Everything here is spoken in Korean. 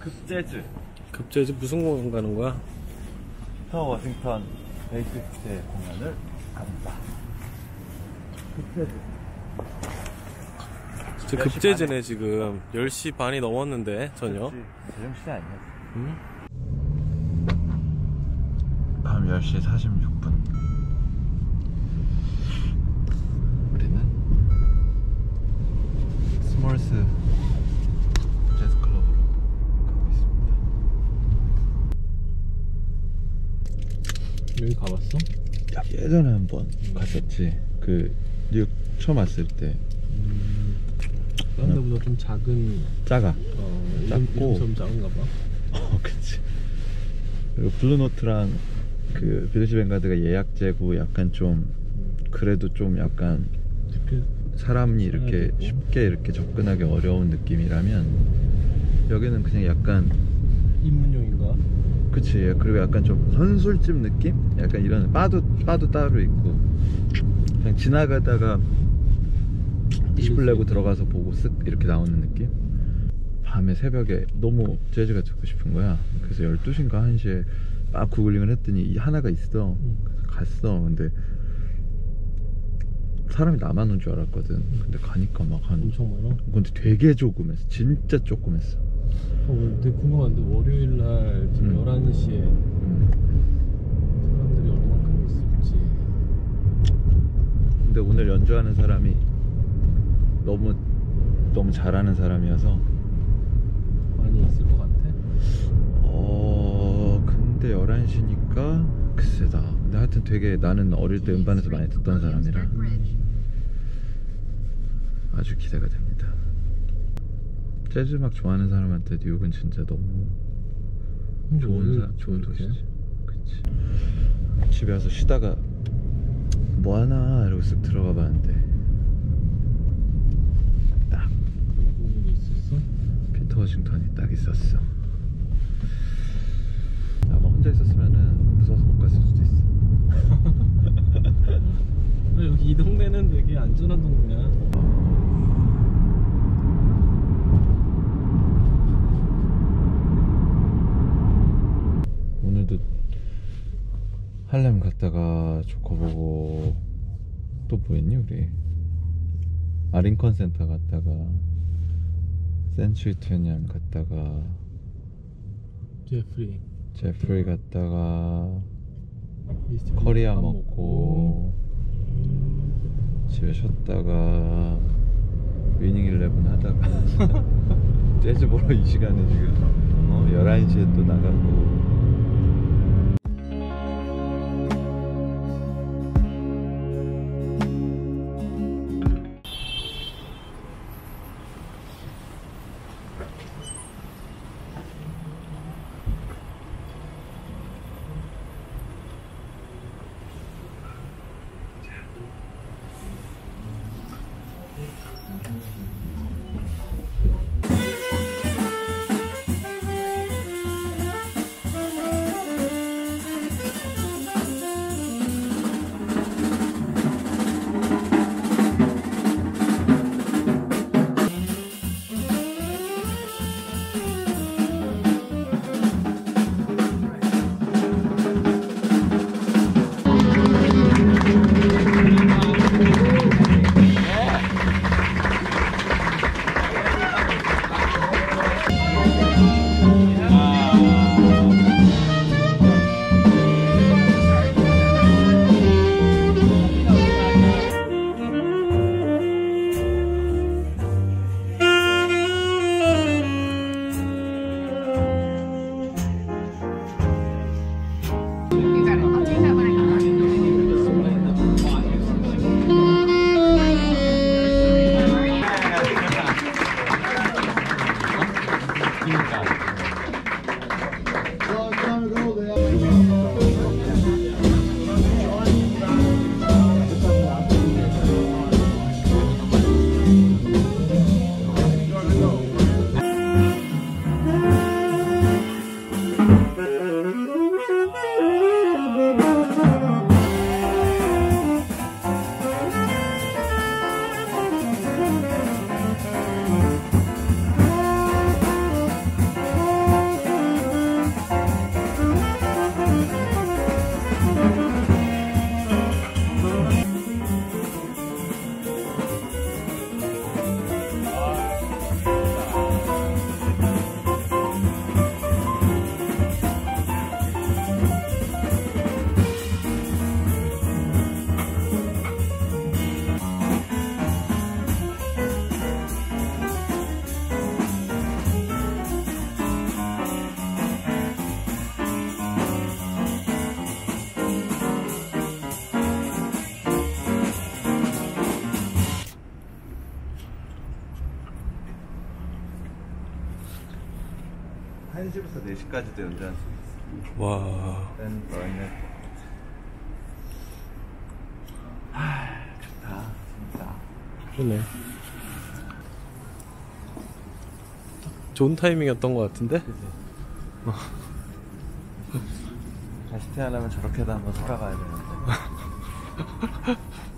급재즈 급제지? 무슨 공연 가는 거야? 터 워싱턴 베이시스트의 공연을 갑니다. 10시 급제지네 지금 10시 반이 넘었는데 저녁 제정신이 아니야. 응? 밤 10시 46분. 우리는 Smalls Jazz Club으로 가고 있습니다. 여기 가봤어? 야, 예전에 한번 갔었지. 그 뉴욕 처음 왔을 때 다른 데보다 좀 작은 작아. 어, 이름, 작고. 이름 좀 작은가 봐 어, 그치. 그리고 Blue Note랑 그 Village Vanguard가 예약제고 약간 좀 그래도 좀 약간 사람이 이렇게. 쉽게 이렇게 접근하기 어려운 느낌이라면 여기는 그냥 약간 입문용인가? 그치 그리고 약간 좀 선술집 느낌? 약간 이런 바도 바도 따로 있고 그냥 지나가다가 20불 내고 들어가서 보고 쓱 이렇게 나오는 느낌? 밤에 새벽에 너무 재즈가 듣고 싶은 거야 그래서 12시인가 1시에 막 구글링을 했더니 이 하나가 있어 음. 그래서 갔어 근데 사람이 나만 온 줄 알았거든 근데 가니까 막 한 엄청 많아 근데 되게 조그맸어 진짜 조그맸어 어, 되게 궁금한데 월요일 날 지금 음. 11시에 음. 사람들이 얼마큼 있을지 근데 오늘 연주하는 사람이 너무 너무 잘하는 사람이어서 많이 있을 것 같아? 어 근데 11시니까 글쎄다. 근데 하여튼 되게 나는 어릴 때 음반에서 많이 듣던 사람이라 아주 기대가 됩니다. 재즈 음악 좋아하는 사람한테 뉴욕은 진짜 너무 좋은 사, 좋은 도시지. 그치. 집에 와서 쉬다가 뭐 하나 이러고 쓱 들어가 봤는데 딱 있었어? 피터 워싱턴이 딱 있었어. 아마 혼자 있었으면은 무서워서 못 갔을 수도 있어. 아, 여기 이 동네는 되게 안전한 동네야 오늘도 할렘 갔다가 조커 보고 또 뭐 했니 우리? 아 링컨 센터 갔다가 센츄리 트웬년 갔다가 제프리 제프리 갔다가 커리아 밥 먹고 집에 쉬었다가 위닝 일레븐 하다가 재즈 보러 이 시간에 지금 어? 11시에 또 나가고 1시부터 4시까지도 연주할 수 있어. 와. 땐 너희는 하 좋다 진짜. 그러네. 좋은 타이밍이었던 것 같은데? 다시 태어나면 저렇게 도 한번 살아가야 되는데.